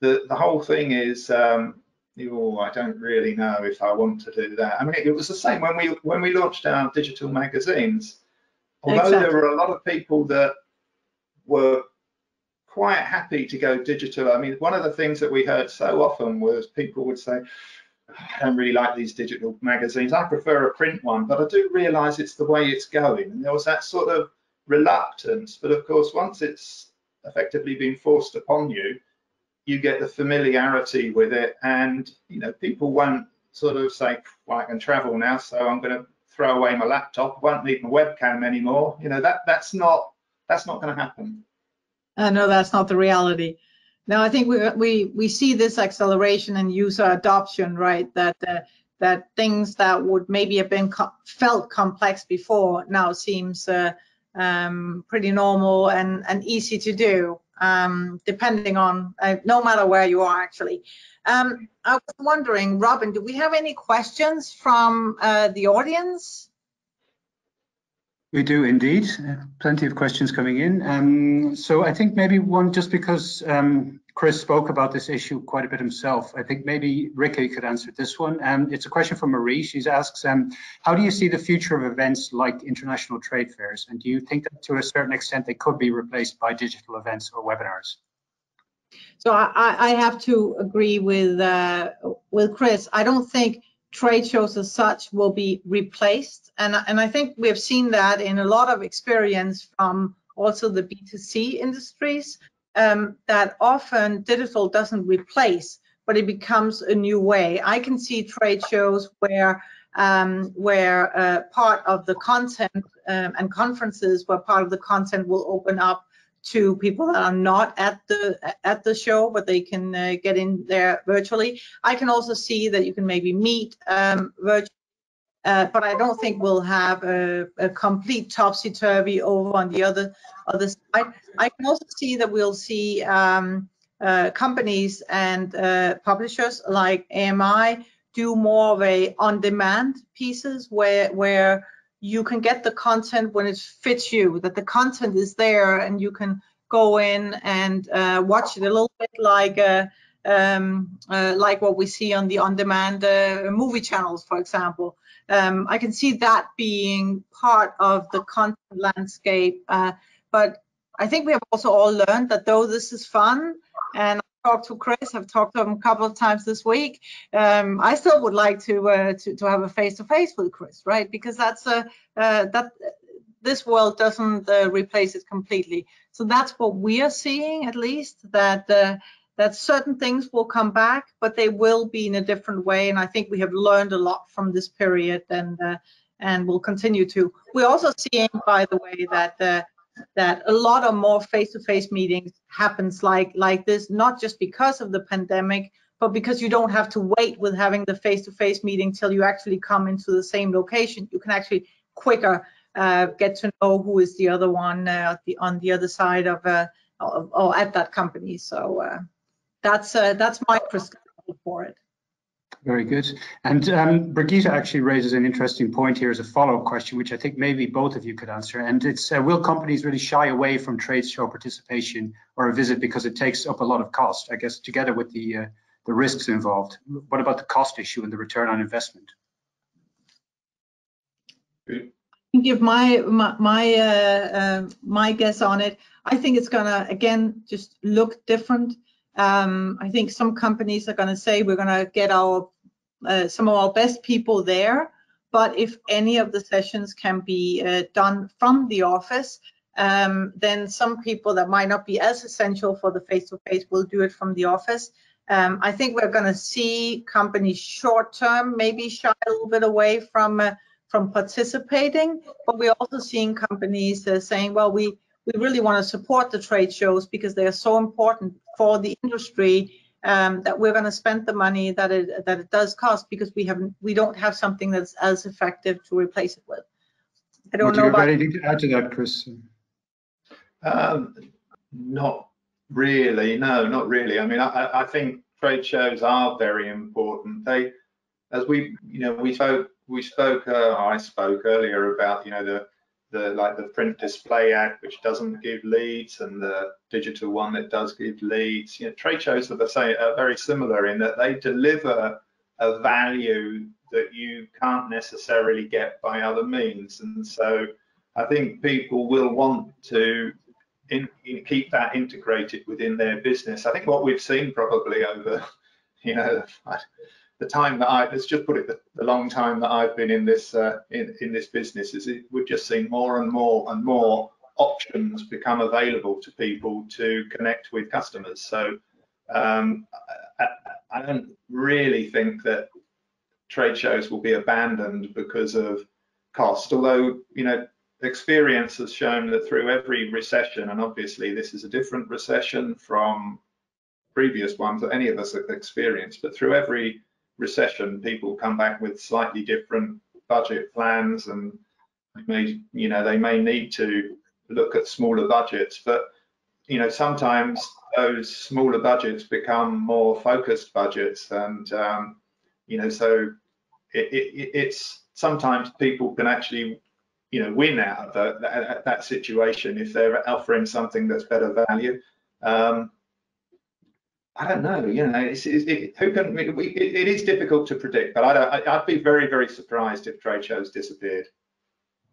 the the whole thing is um, oh, I don't really know if I want to do that. I mean, it, it was the same when we when we launched our digital magazines. Although exactly. there were a lot of people that were quite happy to go digital. I mean, one of the things that we heard so often was people would say, I don't really like these digital magazines. I prefer a print one, but I do realise it's the way it's going. And there was that sort of reluctance. But of course, once it's effectively been forced upon you, you get the familiarity with it, and you know people won't sort of say, "Well, I can travel now, so I'm going to throw away my laptop. I Won't need my webcam anymore." You know that that's not that's not going to happen. Uh, no, that's not the reality. Now, I think we we we see this acceleration in user adoption, right? That uh, that things that would maybe have been co felt complex before now seems uh, um, pretty normal and and easy to do, um, depending on uh, no matter where you are actually. Um, I was wondering, Robin, do we have any questions from uh, the audience? We do indeed. Uh, plenty of questions coming in. Um, so I think maybe one, just because um, Chris spoke about this issue quite a bit himself, I think maybe Rikke could answer this one. Um, it's a question from Marie. She asks, um, how do you see the future of events like international trade fairs? And do you think that to a certain extent they could be replaced by digital events or webinars? So I, I have to agree with uh, with Chris. I don't think trade shows as such will be replaced. And, and I think we have seen that in a lot of experience from also the B2C industries, um, that often digital doesn't replace, but it becomes a new way. I can see trade shows where um, where uh, part of the content um, and conferences where part of the content will open up to people that are not at the at the show, but they can uh, get in there virtually. I can also see that you can maybe meet um, virtually, uh, but I don't think we'll have a, a complete topsy-turvy over on the other other side. I can also see that we'll see um, uh, companies and uh, publishers like AMI do more of a on-demand pieces where where you can get the content when it fits you, that the content is there and you can go in and uh, watch it a little bit like uh, um, uh, like what we see on the on-demand movie channels, for example. Um, I can see that being part of the content landscape, uh, but I think we have also all learned that though this is fun and I talked to Chris. I've talked to him a couple of times this week. Um, I still would like to, uh, to to have a face to face with Chris, right? Because that's a uh, that this world doesn't uh, replace it completely. So that's what we are seeing, at least that uh, that certain things will come back, but they will be in a different way. And I think we have learned a lot from this period, and uh, and will continue to. We're also seeing, by the way, that uh, that a lot of more face-to-face meetings happens like like this, not just because of the pandemic, but because you don't have to wait with having the face-to-face meeting till you actually come into the same location. You can actually quicker uh, get to know who is the other one uh, the, on the other side of, uh, or at that company. So uh, that's uh, that's my perspective for it. Very good. And um, Brigitte actually raises an interesting point here as a follow-up question, which I think maybe both of you could answer. And it's, uh, will companies really shy away from trade show participation or a visit because it takes up a lot of cost, I guess, together with the, uh, the risks involved? What about the cost issue and the return on investment? give my my my, uh, uh, my guess on it. I think it's gonna again just look different. Um, I think some companies are going to say we're going to get our uh, some of our best people there, but if any of the sessions can be uh, done from the office, um, then some people that might not be as essential for the face-to-face will do it from the office. Um, I think we're going to see companies short-term maybe shy a little bit away from uh, from participating, but we're also seeing companies uh, saying, well, we we really want to support the trade shows because they are so important for the industry um, that we're going to spend the money that it that it does cost because we haven't we don't have something that's as effective to replace it with. I don't Would know. you have anything to add to that, Chris? Um, not really. No, not really. I mean, I, I think trade shows are very important. They, as we, you know, we spoke, we spoke, uh, I spoke earlier about, you know, the the like the print display ad which doesn't give leads and the digital one that does give leads. You know trade shows are the same are very similar in that they deliver a value that you can't necessarily get by other means. And so i think people will want to in, in keep that integrated within their business. I think what we've seen probably over you know the time that I let's just put it the, the long time that I've been in this uh, in in this business is it, we've just seen more and more and more options become available to people to connect with customers. So um, I, I, don't really think that trade shows will be abandoned because of cost. Although you know experience has shown that through every recession, and obviously this is a different recession from previous ones that any of us have experienced, but through every recession, people come back with slightly different budget plans and may, you know, they may need to look at smaller budgets, but you know, sometimes those smaller budgets become more focused budgets and um, you know, so it, it, it's sometimes people can actually you know win out of the, that, that, situation if they're offering something that's better value. Um, I don't know. You know, it's, it's, it, who can? it, it is difficult to predict, but I don't, I, would be very, very surprised if trade shows disappeared.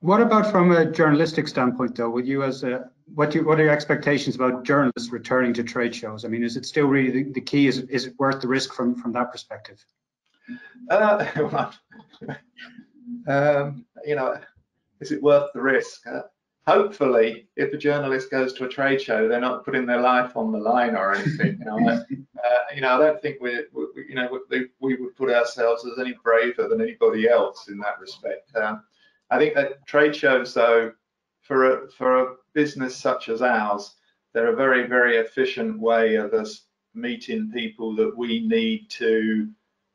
What about from a journalistic standpoint, though? Would you, as a, what you, what are your expectations about journalists returning to trade shows? I mean, is it still really the, the key? Is it, is it worth the risk from from that perspective? Uh, um, you know, is it worth the risk? Uh, hopefully, if a journalist goes to a trade show, they're not putting their life on the line or anything. You know, uh, you know, I don't think we, we you know, we, we, would put ourselves as any braver than anybody else in that respect. Um, I think that trade shows, though, for a for a business such as ours, they're a very very efficient way of us meeting people that we need to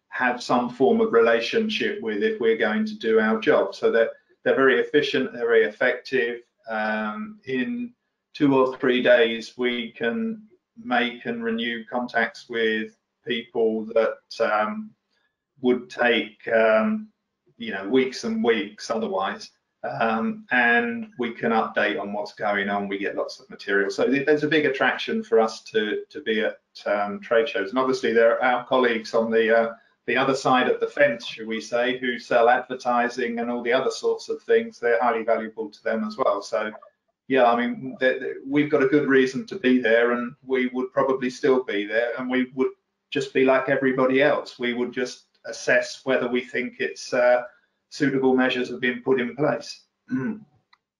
have some form of relationship with if we're going to do our job. So they're they're very efficient, they're very effective. Um, in two or three days, we can make and renew contacts with people that um, would take um, you know weeks and weeks otherwise. Um, and we can update on what's going on. We get lots of material, so there's a big attraction for us to to be at um, trade shows. And obviously, there are our colleagues on the uh, the other side of the fence, should we say, who sell advertising and all the other sorts of things, they're highly valuable to them as well. So, yeah, I mean, we've got a good reason to be there, and we would probably still be there, and we would just be like everybody else. We would just assess whether we think it's uh, suitable measures have been put in place.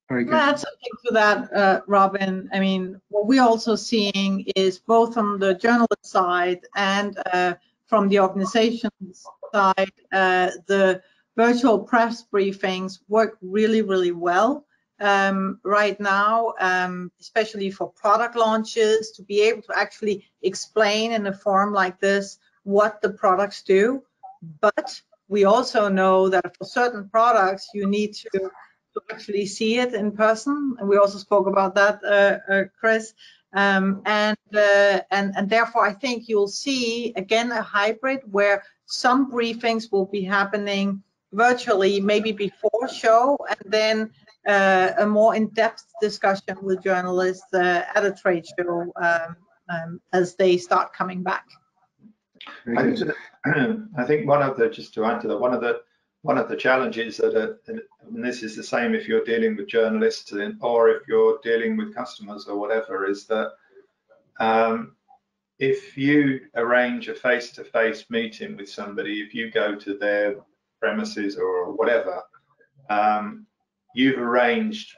Very good. Add something to that, uh, Robin. I mean, what we're also seeing is both on the journalist side and uh, from the organization's side, uh, the virtual press briefings work really, really well um, right now, um, especially for product launches, to be able to actually explain in a form like this what the products do. But we also know that for certain products, you need to, to actually see it in person. And we also spoke about that, uh, uh, Chris. Um, and, uh, and, and therefore, I think you'll see again a hybrid where some briefings will be happening virtually, maybe before show, and then uh, a more in-depth discussion with journalists uh, at a trade show um, um, as they start coming back. I think, I think one of the just to add to that, one of the one of the challenges that, are, and this is the same if you're dealing with journalists or if you're dealing with customers or whatever, is that um, if you arrange a face-to-face -face meeting with somebody, if you go to their premises or whatever, um, you've arranged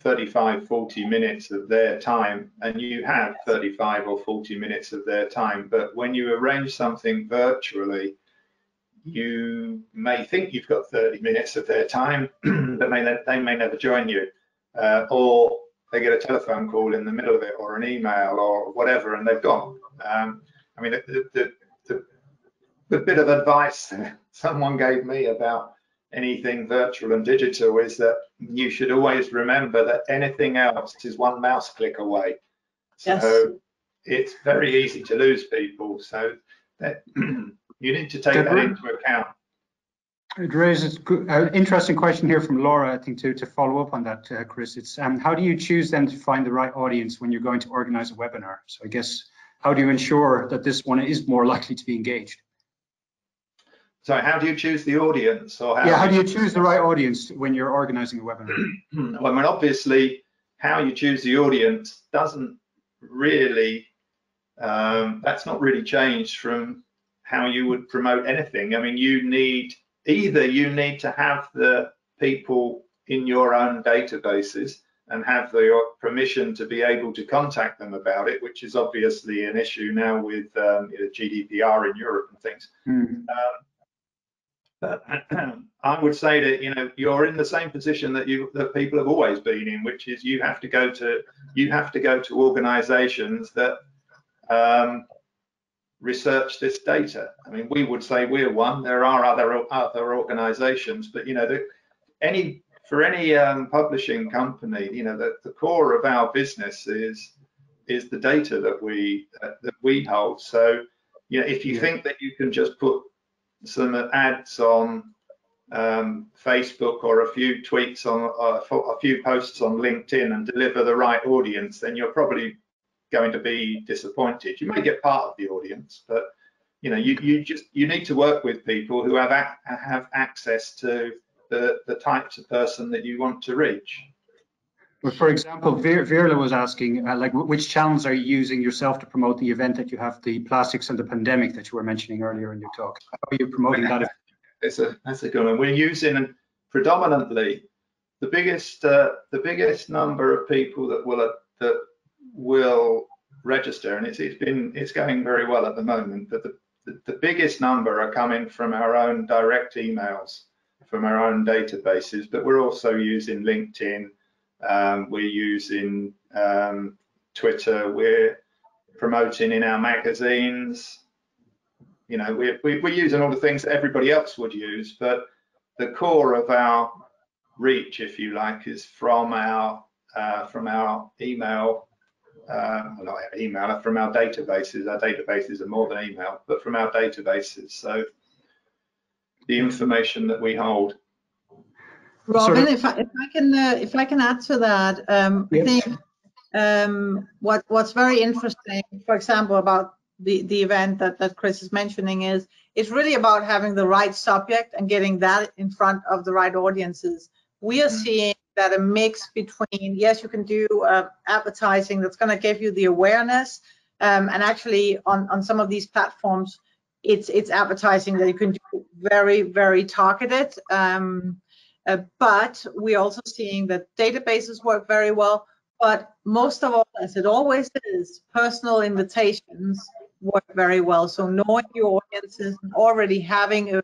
35, 40 minutes of their time and you have 35 or 40 minutes of their time. But when you arrange something virtually, you may think you've got 30 minutes of their time, but may, they may never join you. Uh, or they get a telephone call in the middle of it or an email or whatever and they've gone. Um, I mean, the, the, the, the, bit of advice someone gave me about anything virtual and digital is that you should always remember that anything else is one mouse click away. So yes. it's very easy to lose people. So that You need to take that into account. It raises an interesting question here from Laura, I think, to, to follow up on that, uh, Chris. It's um, how do you choose then to find the right audience when you're going to organize a webinar? So I guess, how do you ensure that this one is more likely to be engaged? So how do you choose the audience? Or how yeah, how do you choose the right audience when you're organizing a webinar? well, I mean, obviously, how you choose the audience doesn't really, um, that's not really changed from how you would promote anything. I mean, you need either you need to have the people in your own databases and have the permission to be able to contact them about it, which is obviously an issue now with um, GDPR in Europe and things. Mm. Um, but I would say that you know you're in the same position that you that people have always been in, which is you have to go to you have to go to organisations that um, research this data. I mean, we would say we're one. There are other other organisations, but you know, the, any for any um, publishing company, you know, the, the core of our business is is the data that we uh, that we hold. So, you know, if you yeah. think that you can just put some ads on um, Facebook or a few tweets on uh, a few posts on LinkedIn and deliver the right audience, then you're probably going to be disappointed. You may get part of the audience, but you know, you, you just you need to work with people who have have access to the, the types of person that you want to reach. Well, for example, Virla was asking, uh, like, which channels are you using yourself to promote the event that you have, the plastics and the pandemic that you were mentioning earlier in your talk? How are you promoting that? It's a that's a good one. We're using predominantly the biggest uh, the biggest number of people that will uh, that will register, and it's, it's been it's going very well at the moment. But the, the, the biggest number are coming from our own direct emails, from our own databases. But we're also using LinkedIn. Um, we're using um, Twitter. We're promoting in our magazines. You know, we're, we're using all the things that everybody else would use, but the core of our reach, if you like, is from our uh, from our email um, not email, from our databases. Our databases are more than email, but from our databases. So the information that we hold. Robin, if I, if I can uh, if I can add to that, um, yes. I think um, what what's very interesting, for example, about the the event that that Chris is mentioning is it's really about having the right subject and getting that in front of the right audiences. We are mm-hmm. seeing that a mix between yes you can do uh, advertising that's going to give you the awareness um, and actually on on some of these platforms it's it's advertising that you can do very very targeted um, uh, but we're also seeing that databases work very well but most of all as it always is personal invitations work very well. So knowing your audiences and already having a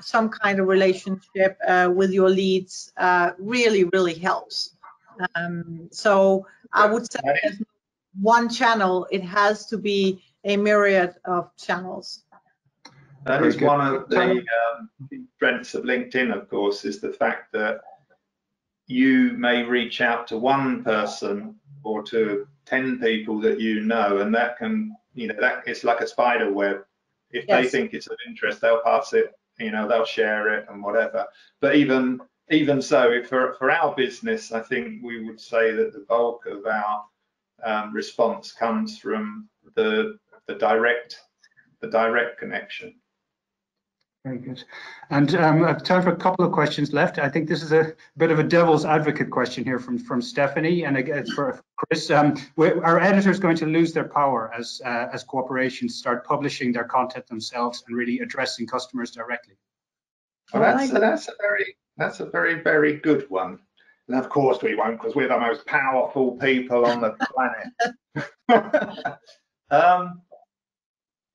some kind of relationship uh, with your leads uh, really, really helps. Um, so I would say one channel, it has to be a myriad of channels. That is one of the um, strengths of LinkedIn, of course, is the fact that you may reach out to one person or to 10 people that you know, and that can, you know, that it's like a spider web if yes. they think it's of interest, they'll pass it, you know, they'll share it and whatever. But even even so, for, for our business, I think we would say that the bulk of our um, response comes from the the direct the direct connection. Very good. And um, I have time for a couple of questions left. I think this is a bit of a devil's advocate question here from, from Stephanie, and again for Chris. Um, are editors going to lose their power as uh, as corporations start publishing their content themselves and really addressing customers directly? Well, that's, that's a very that's a very very good one. And of course we won't, because we're the most powerful people on the planet. um,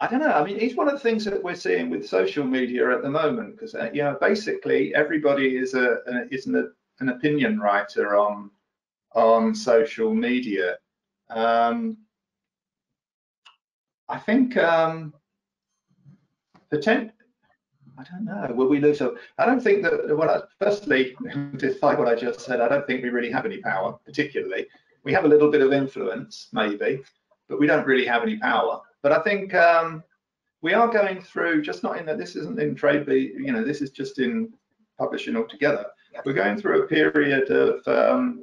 I don't know. I mean, it's one of the things that we're seeing with social media at the moment, because uh, you know, basically everybody is a, a is an, an, opinion writer on on social media. Um, I think um, potent, I don't know. Will we lose? I don't think that. Well, firstly, despite what I just said, I don't think we really have any power. Particularly, we have a little bit of influence, maybe, but we don't really have any power. But I think um, we are going through, just not in that this isn't in trade, you know, this is just in publishing altogether. We're going through a period of um,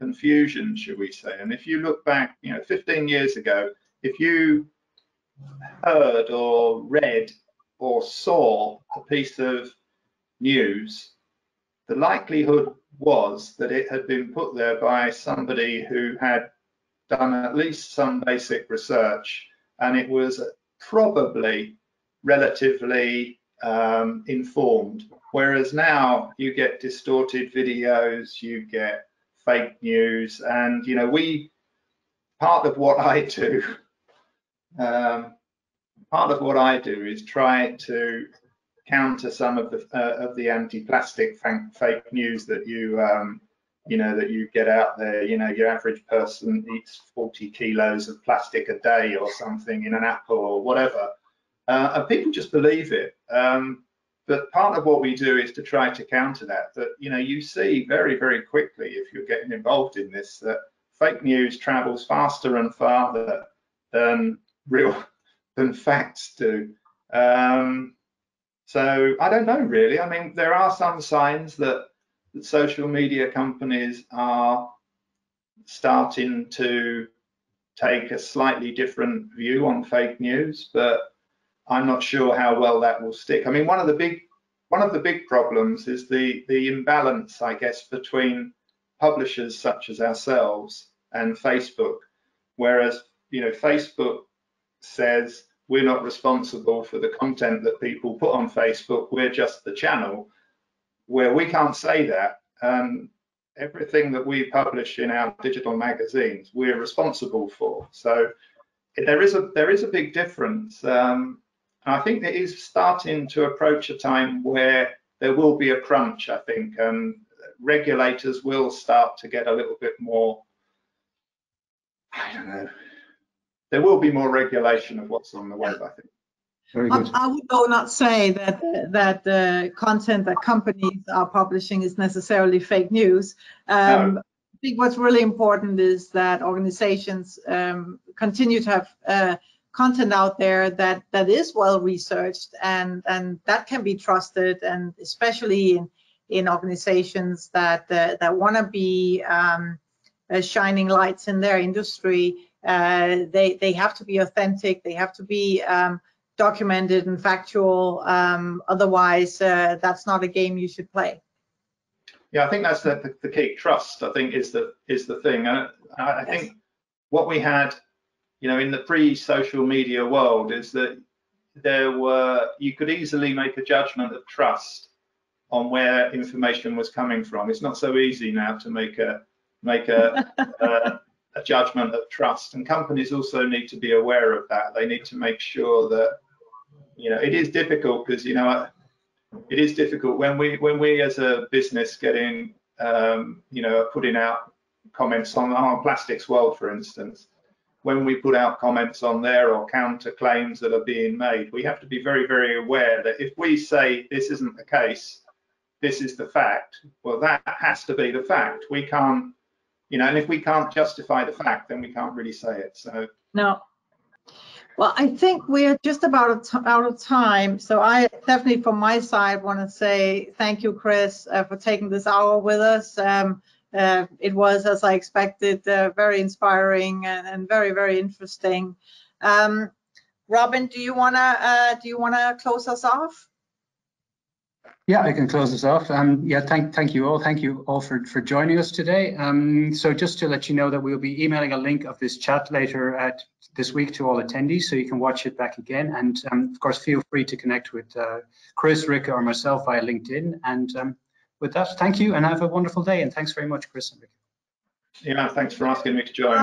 confusion, should we say. And if you look back, you know, 15 years ago, if you heard or read or saw a piece of news, the likelihood was that it had been put there by somebody who had done at least some basic research and it was probably relatively um, informed. Whereas now you get distorted videos, you get fake news, and you know we part of what I do, um, part of what I do is try to counter some of the uh, of the anti-plastic fake news that you um, you know that you get out there. You know, your average person eats 40 kilos of plastic a day or something in an apple or whatever, uh, and people just believe it. Um, but part of what we do is to try to counter that. That you know, you see very very quickly if you're getting involved in this that fake news travels faster and farther than real than facts do. Um, so I don't know really. I mean, there are some signs that, that social media companies are starting to take a slightly different view on fake news, but I'm not sure how well that will stick. I mean, one of the big one of the big problems is the the imbalance, I guess, between publishers such as ourselves and Facebook, whereas you know Facebook says we're not responsible for the content that people put on Facebook. We're just the channel where we can't say that. Um, everything that we publish in our digital magazines, we're responsible for. So there is a there is a big difference. Um, I think it is starting to approach a time where there will be a crunch. I think and regulators will start to get a little bit more. I don't know there will be more regulation of what's on the web, I think. I, I would though not say that that the content that companies are publishing is necessarily fake news. Um, No. I think what's really important is that organizations um, continue to have uh, content out there that that is well researched and and that can be trusted, and especially in in organizations that uh, that want to be um, uh, shining lights in their industry. Uh, they they have to be authentic. They have to be um, documented and factual. Um, otherwise, uh, that's not a game you should play. Yeah, I think that's the, the, the key. Trust, I think, is the is the thing. Uh, I, I think what we had, you know, in the pre-social media world is that there were you could easily make a judgment of trust on where information was coming from. It's not so easy now to make a make a, a a judgment of trust. And companies also need to be aware of that. They need to make sure that, you know, it is difficult because, you know, it is difficult when we when we as a business getting, um, you know, putting out comments on our plastics world, for instance, when we put out comments on there or counter claims that are being made, we have to be very, very aware that if we say this isn't the case, this is the fact, well, that has to be the fact. We can't you know, and if we can't justify the fact, then we can't really say it. So no. Well, I think we're just about out of time. So I definitely, from my side, want to say thank you, Chris, uh, for taking this hour with us. Um, uh, it was, as I expected, uh, very inspiring and, and, very, very interesting. Um, Robin, do you wanna uh, do you wanna close us off? Yeah, I can close this off. Um, yeah, thank thank you all. Thank you all for, for joining us today. Um, so just to let you know that we'll be emailing a link of this chat later at this week to all attendees, so you can watch it back again. And um, of course, feel free to connect with uh, Chris, Rikke, or myself via LinkedIn. And um, with that, thank you and have a wonderful day. And thanks very much, Chris and Rikke. Yeah, thanks for asking me to join.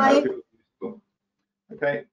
Okay.